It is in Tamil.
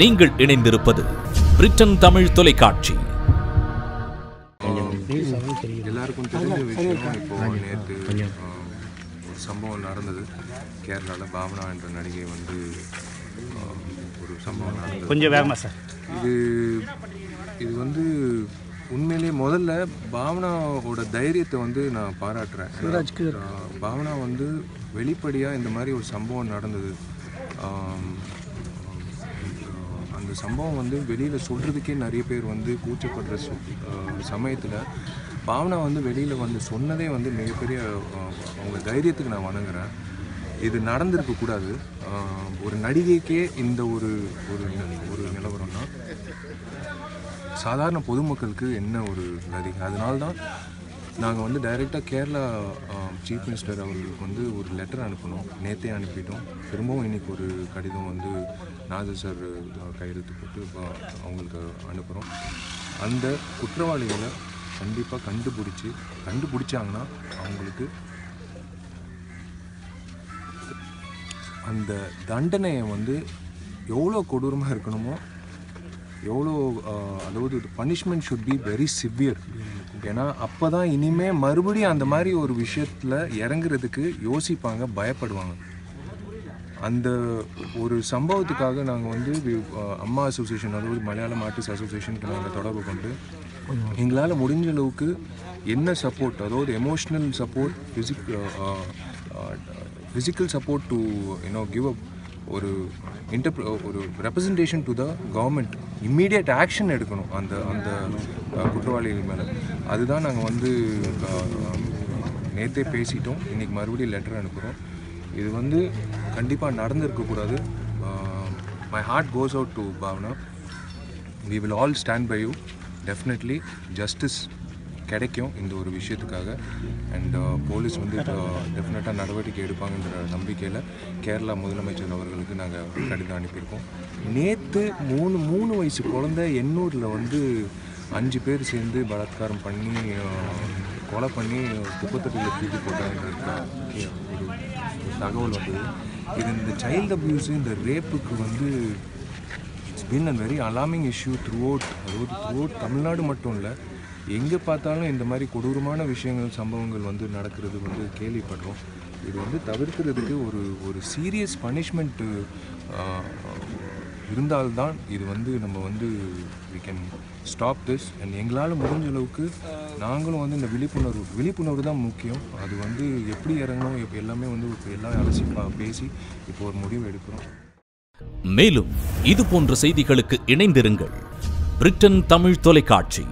நீங்கள் இணைந்திருப்பது பிரிட்டன் தமிழ் தொலைக்காட்சி. எல்லாருக்கும் தெரிஞ்ச விஷயம் இப்போ நேற்று ஒரு சம்பவம் நடந்தது. கேரளாவில் பாவனா என்ற நடிகை வந்து ஒரு சம்பவம் நடந்தது. கொஞ்சம் வேகமா சார். இது இது வந்து உண்மையிலேயே முதல்ல பாவனாவோட தைரியத்தை வந்து நான் பாராட்டுறேன். பாவனா வந்து வெளிப்படையாக இந்த மாதிரி ஒரு சம்பவம் நடந்தது. அந்த சம்பவம் வந்து வெளியில் சொல்கிறதுக்கே நிறைய பேர் வந்து கூச்சப்படுற சமயத்தில் பாவனா வந்து வெளியில் வந்து சொன்னதே வந்து மிகப்பெரிய அவங்க தைரியத்துக்கு நான் வணங்குறேன். இது நடந்திருக்க கூடாது. ஒரு நடிகைக்கே இந்த ஒரு ஒரு ஒரு நிலவரம்னா சாதாரண பொதுமக்களுக்கு என்ன ஒரு நடிகை? அதனால்தான் நாங்கள் வந்து டைரெக்டாக கேரளா சீஃப் மினிஸ்டர் அவர்களுக்கு வந்து ஒரு லெட்டர் அனுப்பணும். நேற்றே அனுப்பிட்டோம். திரும்பவும் இன்னைக்கு ஒரு கடிதம் வந்து நாசர் சார் கையெழுத்து போட்டு அவங்களுக்கு அனுப்புகிறோம் அந்த குற்றவாளிகளை கண்டிப்பாக கண்டுபிடிச்சி கண்டுபிடிச்சாங்கன்னா அவங்களுக்கு அந்த தண்டனையை வந்து எவ்வளோ கொடூரமாக இருக்கணுமோ எவ்வளோ அதாவது punishment should be very severe ஏன்னா அப்போ தான் இனிமேல் மறுபடியும் அந்த மாதிரி ஒரு விஷயத்தில் இறங்குறதுக்கு யோசிப்பாங்க பயப்படுவாங்க. அந்த ஒரு சம்பவத்துக்காக நாங்கள் வந்து அம்மா அசோசியேஷன் அதாவது மலையாளம் ஆர்டிஸ்ட் அசோசியேஷனுக்கு நாங்கள் தொடர்பு கொண்டு எங்களால் முடிஞ்ச அளவுக்கு என்ன சப்போர்ட் அதாவது emotional support physic physical support to you know give up ஒரு இன்டர் ஒரு representation to the government immediate action எடுக்கணும் அந்த அந்த குற்றவாளிகள் மேலே. அதுதான் நாங்கள் வந்து நேற்றே பேசிட்டோம். இன்றைக்கி மறுபடியும் லெட்டர் அனுப்புகிறோம் இது வந்து கண்டிப்பாக நடந்திருக்கக்கூடாது my heart goes out to Bhavana we will all stand by you definitely justice கிடைக்கும் இந்த ஒரு விஷயத்துக்காக. அண்ட் uh, போலீஸ் வந்து டெஃபினட்டாக நடவடிக்கை எடுப்பாங்கன்ற நம்பிக்கையில் கேரளா முதலமைச்சர் அவர்களுக்கு நாங்கள் கடிதம் அனுப்பியிருக்கோம். நேற்று மூணு மூணு வயசு குழந்தை எண்ணூரில் வந்து அஞ்சு பேர் சேர்ந்து பலாத்காரம் பண்ணி கொலை பண்ணி குப்பத்தொட்டியில் தூக்கி போட்டாங்க ஒரு ஒரு தகவல் வந்தது. இது இந்த சைல்டு அப்யூஸு இந்த ரேப்புக்கு வந்து it's been a very alarming issue throughout அதாவது த்ரூ அவுட் தமிழ்நாடு மட்டும் இல்லை எங்கே பார்த்தாலும் இந்த மாதிரி கொடூரமான விஷயங்கள் சம்பவங்கள் வந்து நடக்கிறது வந்து கேள்விப்படுறோம். இது வந்து தவிர்க்கிறதுக்கு ஒரு ஒரு சீரியஸ் பனிஷ்மெண்ட்டு இருந்தால்தான் இது வந்து நம்ம வந்து we can stop this and எங்களால் முடிஞ்ச அளவுக்கு நாங்களும் வந்து இந்த விழிப்புணர்வு விழிப்புணர்வு தான் முக்கியம். அது வந்து எப்படி இறங்கணும் இப்போ எல்லாமே வந்து இப்போ எல்லாம் அலசி பேசி இப்போ ஒரு முடிவு எடுக்கிறோம். மேலும் இது போன்ற செய்திகளுக்கு இணைந்திருங்கள். பிரிட்டன் தமிழ் தொலைக்காட்சி.